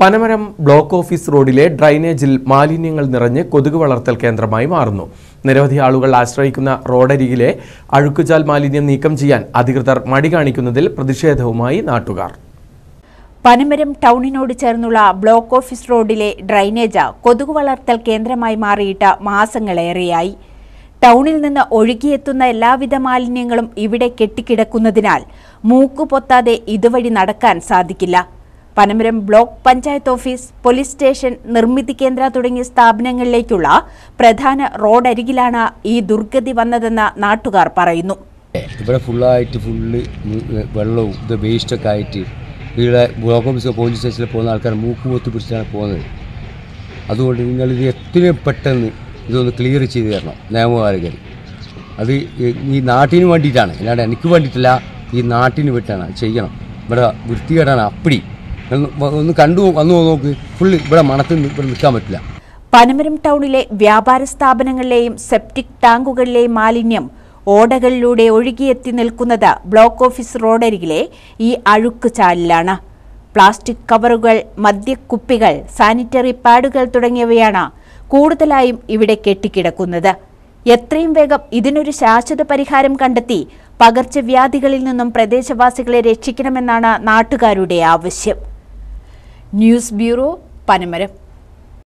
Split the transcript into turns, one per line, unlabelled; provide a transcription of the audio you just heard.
Panamaram block office റോഡിലെ ഡ്രൈനേജിൽ മാലിന്യങ്ങൾ നിറഞ്ഞ് കൊതുക് വളർത്തൽ കേന്ദ്രമായി മാറുന്നു. നിരവധി ആളുകൾ ആശ്രയിക്കുന്ന റോഡരികിലെ അഴുക്കുചാൽ മാലിന്യം നീക്കം ചെയ്യാൻ അധികൃതർ മടി കാണിക്കുന്നതിൽ പ്രതിഷേധവുമായി നാട്ടുകാർ.
പനമരം ടൗണിനോട് ചേർന്നുള്ള ബ്ലോക്ക് ഓഫീസ് റോഡിലെ ഡ്രൈനേജ് കൊതുക് വളർത്തൽ കേന്ദ്രമായി മാറിയിട്ട് മാസങ്ങളേറെയായി. ടൗണിൽ നിന്ന് ഒഴുകിയെത്തുന്ന എല്ലാവിധ മാലിന്യങ്ങളും ഇവിടെ കെട്ടിക്കിടക്കുന്നതിനാൽ മൂക്കുപൊത്താതെ ഇതുവഴി നടക്കാൻ സാധിക്കില്ല. Panamaram block panchayat office police station Nirmithi Kendra തുടങ്ങിയ സ്ഥാപനങ്ങളിലേക്കുള്ള പ്രധാന റോഡരികിലാണ് ഈ ദുർഗതി വന്നതെന്ന് നാട്ടുകാർ പറയുന്നു.
ഇവിടെ ഫുള്ളായിട്ട് ഫുള്ള് വെള്ളവും ഇത് വേസ്റ്റൊക്കെ ആയിട്ട് ഇവിടെ ബ്ലോക്ക് ഓഫീസ് പോലീസ് സ്റ്റേഷനിൽ പോകുന്ന ആൾക്കാർ മൂക്ക് പൊത്തി പിടിച്ചാണ് പോകുന്നത്. അതുകൊണ്ട് നിങ്ങൾ ഇത് എത്രയും പെട്ടെന്ന് ഇതൊന്ന് ക്ലിയർ ചെയ്ത് തരണം നിയമകാരകർ അത് ഈ നാട്ടിന് വേണ്ടിയിട്ടാണ് അല്ലാണ്ട് എനിക്ക് വേണ്ടിയിട്ടില്ല ഈ നാട്ടിന് വേണ്ടിയിട്ടാണ് ചെയ്യണം. ഇവിടെ വൃത്തികേടാണ് അപ്പടി. ഒന്ന് കണ്ടു വന്നു നോക്ക്. ഫുള്ള് ഇവിടെ മണത്തിൽ ഇവിടെ നിൽക്കാൻ പറ്റില്ല.
പനമരം ടൗണിലെ വ്യാപാര സ്ഥാപനങ്ങളിലെയും സെപ്റ്റിക് ടാങ്കുകളിലെയും മാലിന്യം ഓടകളിലൂടെ ഒഴുകിയെത്തി നിൽക്കുന്നത് ബ്ലോക്ക് ഓഫീസ് റോഡരികിലെ ഈ അഴുക്ക് ചാലിലാണ്. പ്ലാസ്റ്റിക് കവറുകൾ മദ്യക്കുപ്പികൾ സാനിറ്ററി പാഡുകൾ തുടങ്ങിയവയാണ് കൂടുതലായും ഇവിടെ കെട്ടിക്കിടക്കുന്നത്. എത്രയും വേഗം ഇതിനൊരു ശാശ്വത പരിഹാരം കണ്ടെത്തി പകർച്ചവ്യാധികളിൽ നിന്നും പ്രദേശവാസികളെ രക്ഷിക്കണമെന്നാണ് നാട്ടുകാരുടെ ആവശ്യം. News bureau Panamaram